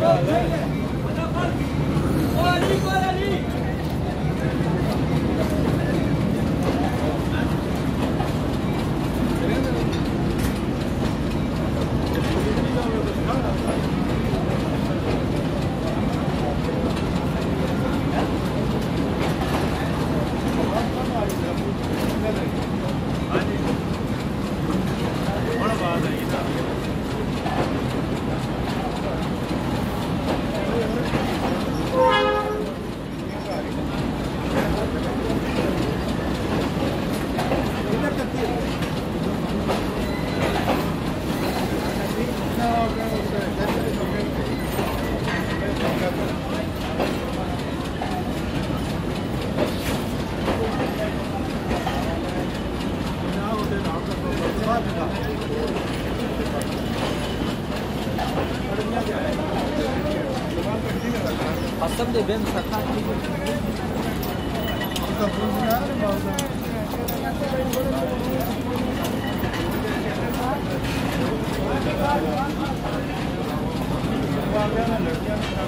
Yeah, yeah, yeah. समझे बेन सखा लड़कियाँ